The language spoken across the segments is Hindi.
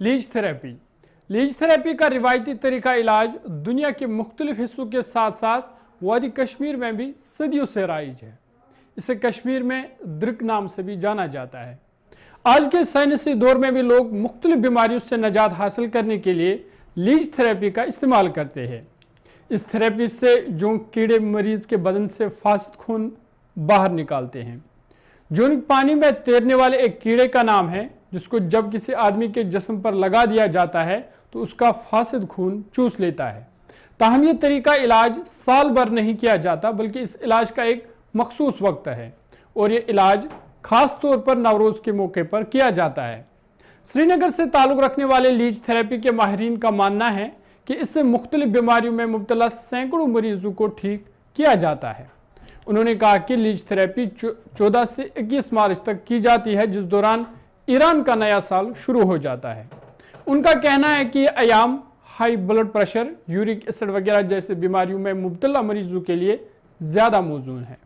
लीज थेरेपी लीज थेरेपी का रिवायती तरीका इलाज दुनिया के मुख्तलिफ़ हिस्सों के साथ साथ वादी कश्मीर में भी सदियों से राइज है। इसे कश्मीर में द्रिक नाम से भी जाना जाता है। आज के साइंसी दौर में भी लोग मुख्तलिफ़ बीमारियों से नजात हासिल करने के लिए लीज थेरेपी का इस्तेमाल करते हैं। इस थेरेपी से जो कीड़े मरीज़ के बदन से फासद खून बाहर निकालते हैं। जो पानी में तैरने वाले एक कीड़े का नाम है जिसको जब किसी आदमी के जिसम पर लगा दिया जाता है तो उसका फासद खून चूस लेता है। ताहम यह तरीका इलाज साल भर नहीं किया जाता, बल्कि इस इलाज का एक मखसूस वक्त है और ये इलाज खास तौर पर नवरोज़ के मौके पर किया जाता है। श्रीनगर से ताल्लुक़ रखने वाले लीज थेरेपी के माहरीन का मानना है कि इससे मुख्तलिफ़ बीमारियों में मुबतला सैकड़ों मरीजों को ठीक किया जाता है। उन्होंने कहा कि लीज थेरेपी चौदह से इक्कीस मार्च तक की जाती है, जिस दौरान ईरान का नया साल शुरू हो जाता है। उनका कहना है कि अयाम high blood pressure uric acid वगैरह जैसे बीमारियों में मुबतला मरीजों के लिए ज़्यादा मौजूद है।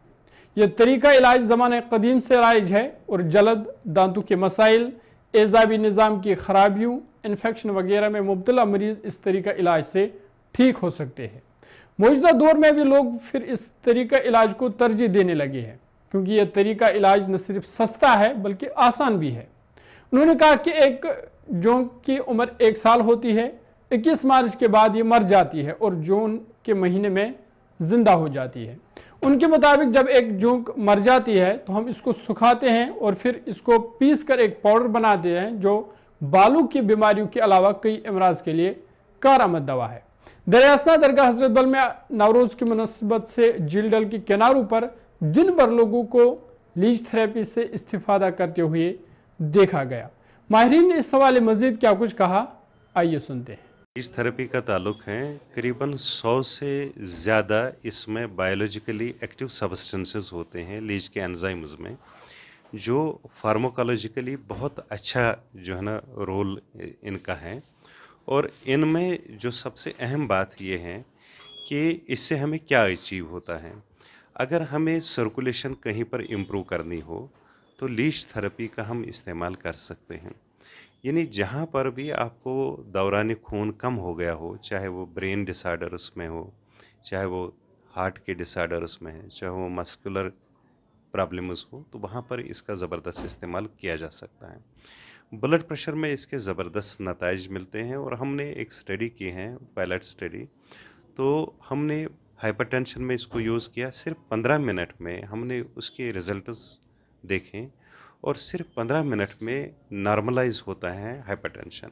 यह तरीका इलाज ज़माने कदीम से राइज है और जलद दांतों के मसाइल, एजाबी निज़ाम की खराबियों इन्फेक्शन वगैरह में मुबतला मरीज़ इस तरीका इलाज से ठीक हो सकते हैं। मौजूदा दौर में भी लोग फिर इस तरीका इलाज को तरजीह देने लगे हैं, क्योंकि यह तरीका इलाज न सिर्फ़ सस्ता है, बल्कि आसान भी है। उन्होंने कहा कि एक जोंक की उम्र एक साल होती है, इक्कीस मार्च के बाद ये मर जाती है और जून के महीने में ज़िंदा हो जाती है। उनके मुताबिक जब एक जोंक मर जाती है तो हम इसको सुखाते हैं और फिर इसको पीस कर एक पाउडर बनाते हैं, जो बालू की बीमारियों के अलावा कई अमराज के लिए कारआमद दवा है। दरियासना दरगाह हज़रत बल में नवरोज़ की मुनसबत से झील डल के किनारों पर दिन भर लोगों को लीज थेरेपी से इस्तीफादा करते हुए देखा गया। माहरीन ने इस सवाल मजीद क्या कुछ कहा? आइए सुनते हैं। इस थेरेपी का ताल्लुक है, करीबन 100 से ज़्यादा इसमें बायोलॉजिकली एक्टिव सब्सटेंसेस होते हैं लीज के एंजाइम्स में, जो फार्मोकोलॉजिकली बहुत अच्छा जो है ना रोल इनका है। और इनमें जो सबसे अहम बात यह है कि इससे हमें क्या अचीव होता है। अगर हमें सर्कुलेशन कहीं पर इम्प्रूव करनी हो तो लीश थेरेपी का हम इस्तेमाल कर सकते हैं। यानी जहाँ पर भी आपको दौरान खून कम हो गया हो, चाहे वो ब्रेन डिसऑर्डर्स उसमें हो, चाहे वो हार्ट के डिसऑर्डर्स उसमें है, चाहे वो मस्कुलर प्रॉब्लम्स हो तो वहाँ पर इसका ज़बरदस्त इस्तेमाल किया जा सकता है। ब्लड प्रेशर में इसके ज़बरदस्त नतज मिलते हैं और हमने एक स्टडी की है पायलट स्टडी तो हमने हाइपरटेंशन में इसको यूज़ किया, सिर्फ़ पंद्रह मिनट में हमने उसके रिजल्ट्स देखें और सिर्फ़ पंद्रह मिनट में नॉर्मलाइज होता है हाइपरटेंशन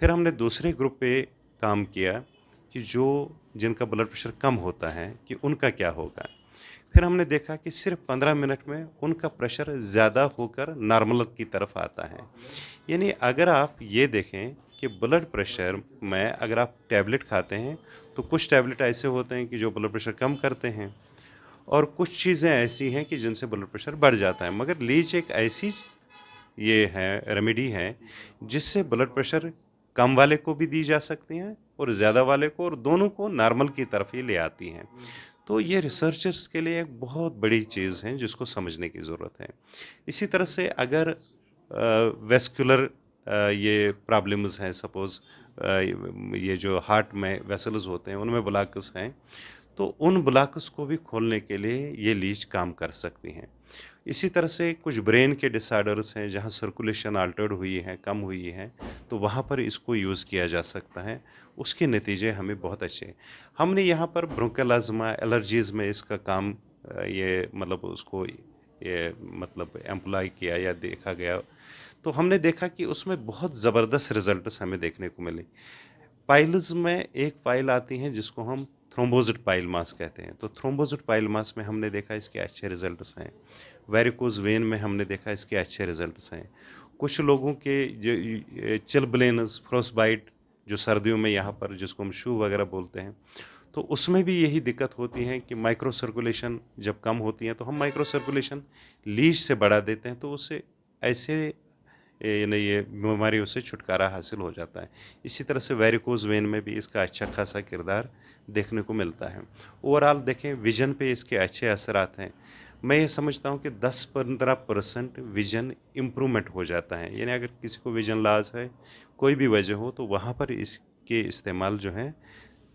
फिर हमने दूसरे ग्रुप पे काम किया कि जो जिनका ब्लड प्रेशर कम होता है कि उनका क्या होगा। फिर हमने देखा कि सिर्फ़ पंद्रह मिनट में उनका प्रेशर ज़्यादा होकर नॉर्मल की तरफ़ आता है। यानी अगर आप ये देखें कि ब्लड प्रेशर में अगर आप टैबलेट खाते हैं तो कुछ टैबलेट ऐसे होते हैं कि जो ब्लड प्रेशर कम करते हैं। और कुछ चीज़ें ऐसी हैं कि जिनसे ब्लड प्रेशर बढ़ जाता है। मगर लीच एक ऐसी ये है रेमेडी है, जिससे ब्लड प्रेशर कम वाले को भी दी जा सकती हैं और ज़्यादा वाले को और दोनों को नॉर्मल की तरफ़ ही ले आती हैं। तो ये रिसर्चर्स के लिए एक बहुत बड़ी चीज़ है जिसको समझने की ज़रूरत है। इसी तरह से अगर वेस्कुलर ये प्रॉब्लम्स हैं सपोज़ ये जो हार्ट में वेसल्स होते हैं, उनमें ब्लॉक्स हैं तो उन ब्लॉक्स को भी खोलने के लिए ये लीच काम कर सकती हैं। इसी तरह से कुछ ब्रेन के डिसऑर्डर्स हैं, जहाँ सर्कुलेशन आल्टर्ड हुई है, कम हुई है तो वहाँ पर इसको यूज़ किया जा सकता है। उसके नतीजे हमें बहुत अच्छे हमने यहाँ पर ब्रोंकलाजमा, एलर्जीज़ में इसका काम, ये मतलब उसको ये मतलब एम्प्लॉय किया या देखा गया। तो हमने देखा कि उसमें बहुत ज़बरदस्त रिज़ल्ट हमें देखने को मिले। पाइल्स में एक फ़ाइल आती हैं जिसको हम थ्रोम्बोजिट पाइल मास कहते हैं। तो थ्रोम्बोजिट पाइल मास में हमने देखा इसके अच्छे रिजल्ट्स हैं। वेरिकोज वेन में हमने देखा इसके अच्छे रिजल्ट्स हैं। कुछ लोगों के जो चिलब्लेनस फ्रोसबाइट जो सर्दियों में यहाँ पर जिसको हम शू वगैरह बोलते हैं तो उसमें भी यही दिक्कत होती है कि माइक्रो सर्कुलेशन जब कम होती है तो हम माइक्रो सर्कुलेशन लीज से बढ़ा देते हैं तो उससे ऐसे यानी ये बीमारियों से छुटकारा हासिल हो जाता है। इसी तरह से वेरिकोज वेन में भी इसका अच्छा खासा किरदार देखने को मिलता है। ओवरऑल देखें विजन पे इसके अच्छे असरात हैं। मैं ये समझता हूँ कि 10 पंद्रह परसेंट विजन इम्प्रूवमेंट हो जाता है। यानी अगर किसी को विजन लॉस है, कोई भी वजह हो तो वहाँ पर इसके इस्तेमाल जो है,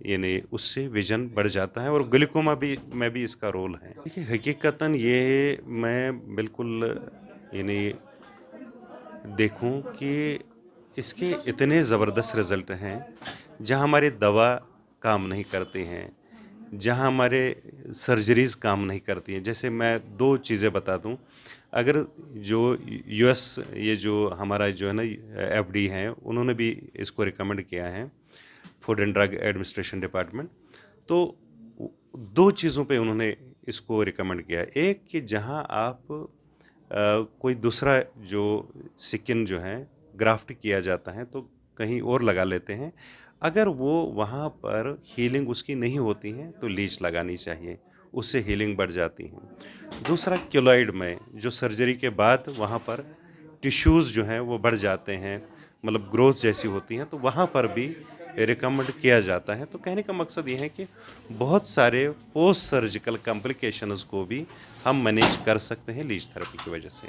यानी उससे विजन बढ़ जाता है और ग्लूकोमा भी, में भी इसका रोल है। देखिए हकीकता ये मैं बिल्कुल, यानी देखूँ कि इसके इतने ज़बरदस्त रिज़ल्ट हैं, जहाँ हमारे दवा काम नहीं करते हैं, जहाँ हमारे सर्जरीज काम नहीं करती हैं। जैसे मैं दो चीज़ें बता दूँ। अगर जो यूएस, ये जो हमारा जो है ना, एफडी है, उन्होंने भी इसको रिकमेंड किया है food and drug administration department तो दो चीज़ों पे उन्होंने इसको रिकमेंड किया। एक कि जहाँ आप कोई दूसरा जो सिकिन जो है, ग्राफ्ट किया जाता है तो कहीं और लगा लेते हैं। अगर वो वहाँ पर हीलिंग उसकी नहीं होती है तो लीच लगानी चाहिए, उससे हीलिंग बढ़ जाती है। दूसरा क्लोइड में जो सर्जरी के बाद वहाँ पर टिश्यूज़ जो हैं, वो बढ़ जाते हैं मतलब ग्रोथ जैसी होती हैं तो वहाँ पर भी रिकमेंड किया जाता है। तो कहने का मकसद ये है कि बहुत सारे पोस्ट सर्जिकल कॉम्प्लिकेशंस को भी हम मैनेज कर सकते हैं लीज थेरेपी की वजह से।